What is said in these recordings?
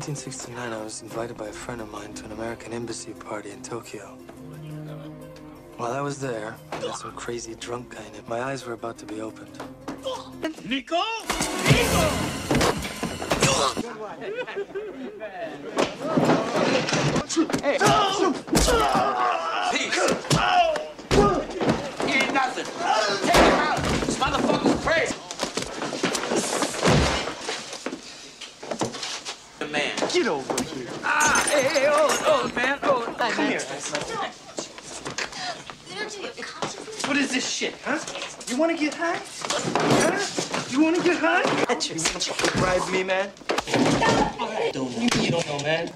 1969, I was invited by a friend of mine to an American embassy party in Tokyo. While I was there, I met some crazy drunk guy in it. My eyes were about to be opened. Nico! Nico! Hey! Peace! He ain't nothing. Take him out. This motherfucker's crazy. The man. Get over here. Ah, hey, hey, old, old man, old. Come here. What is this shit, huh? You wanna get high? Huh? You wanna get high? You fucking bribe me, man. Don't you, you don't know, man.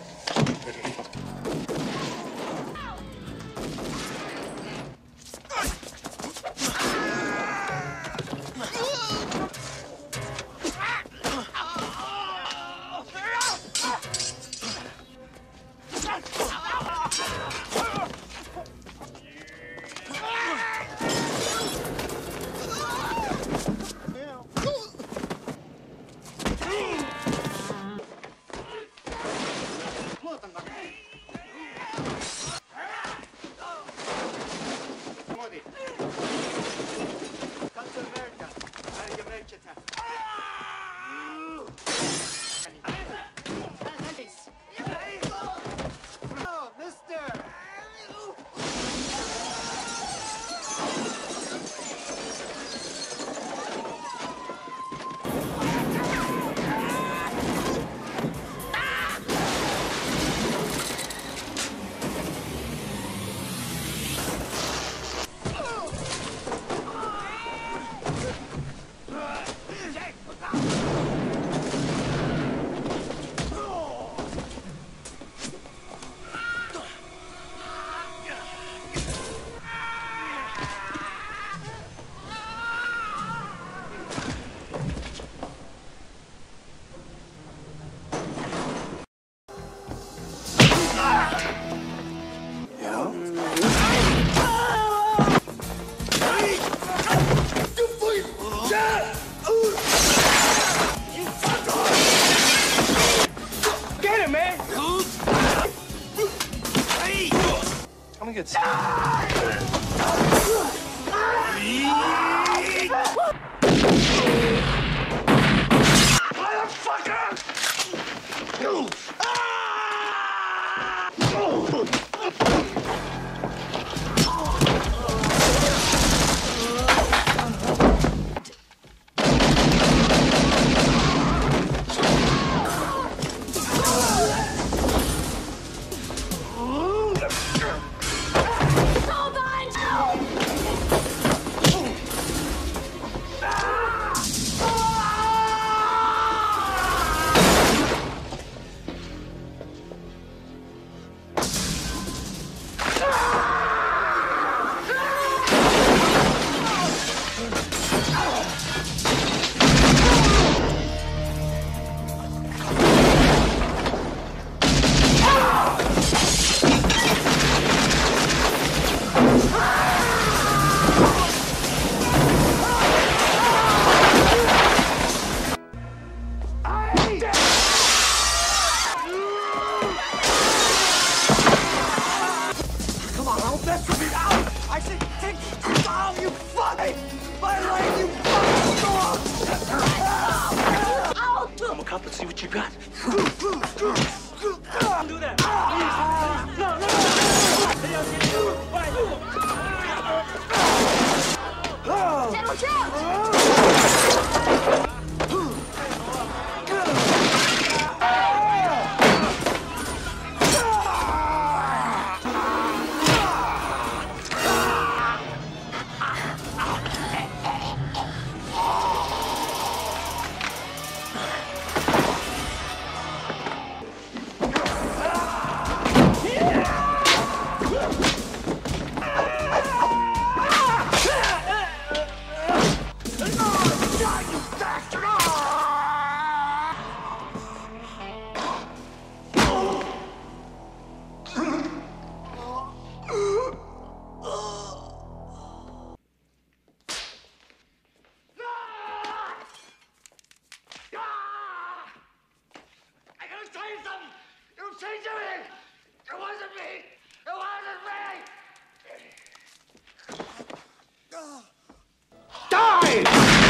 Get me out! I said take me down, you fucking... My leg, you fucking dog! Out! I'm a cop, let's see what you got. Don't do that! No, no, no! Settle down! Arschloch,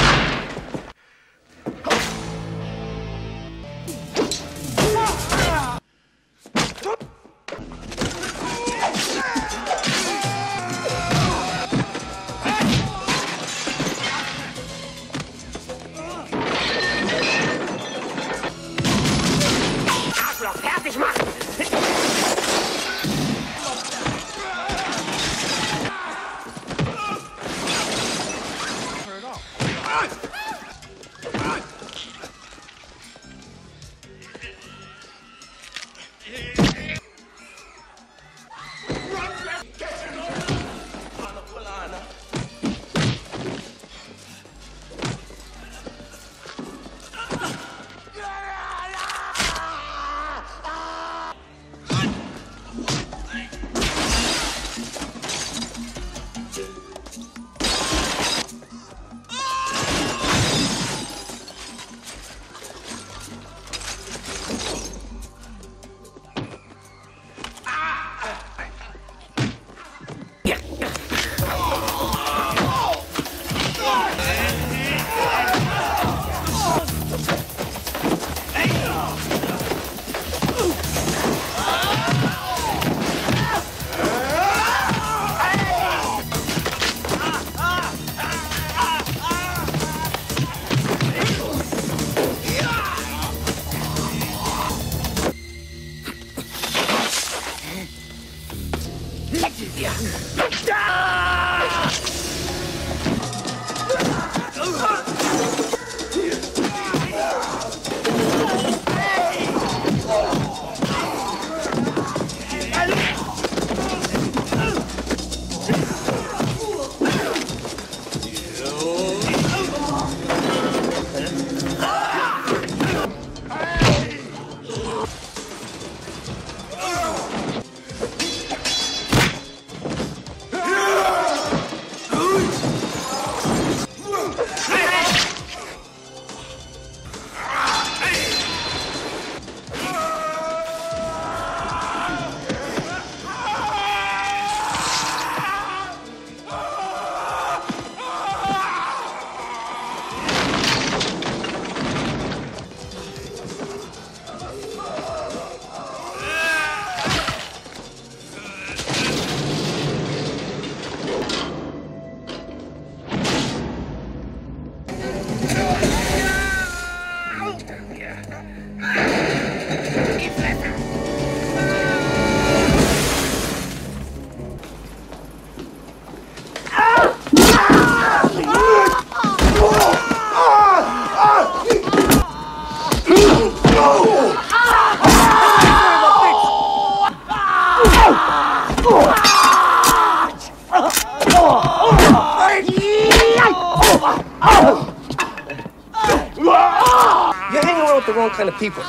wrong kind of people.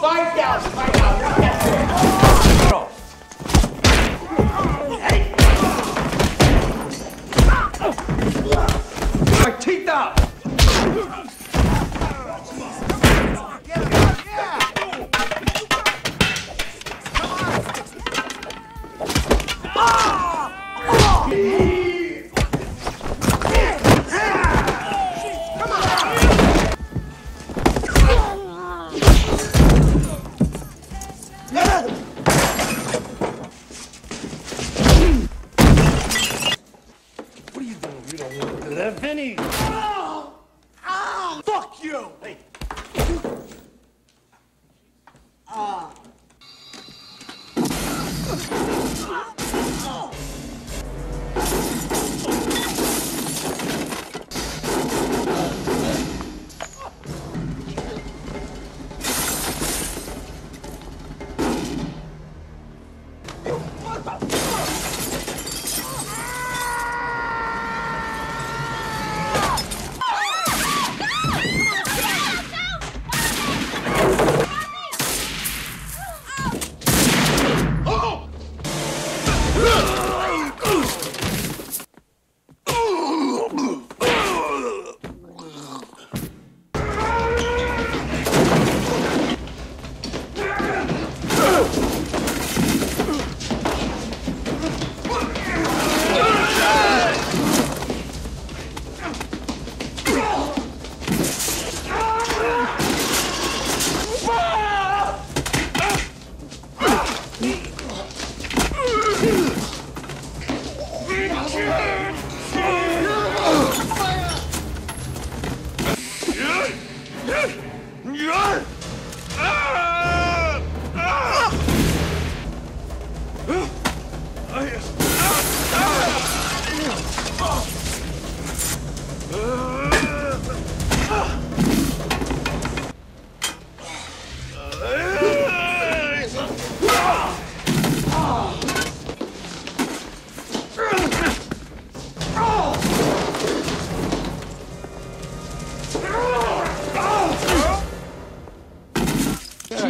Fight down,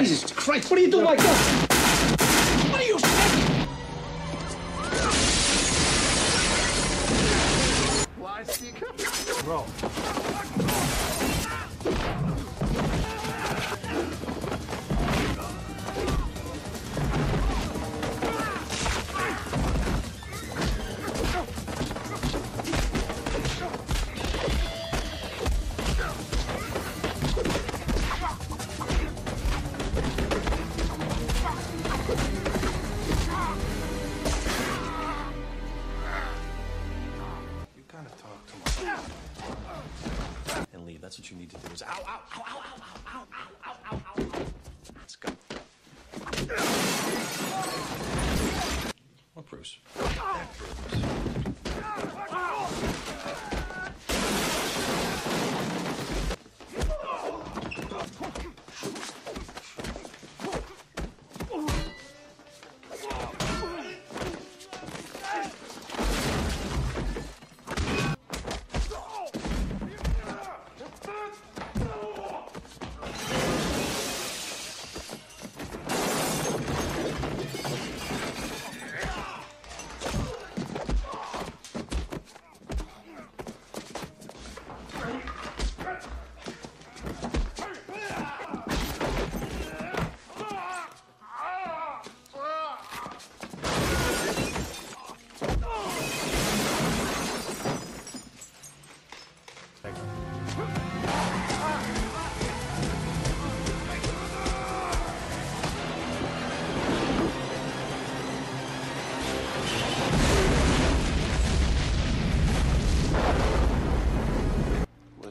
Jesus Christ, what are you doing like that? I see. Bro.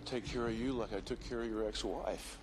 Take care of you like I took care of your ex-wife.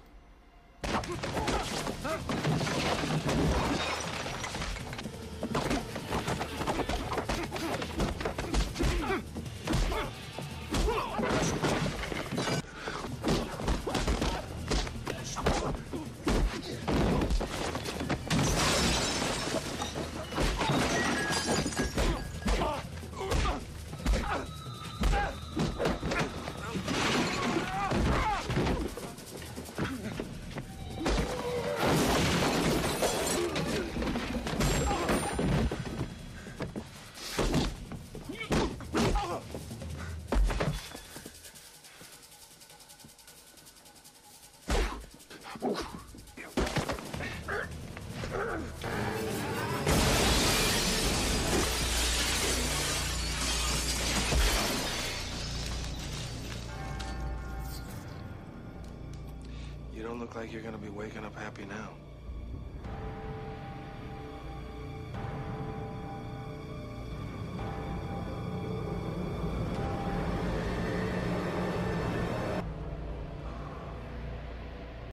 Look like you're gonna be waking up happy now.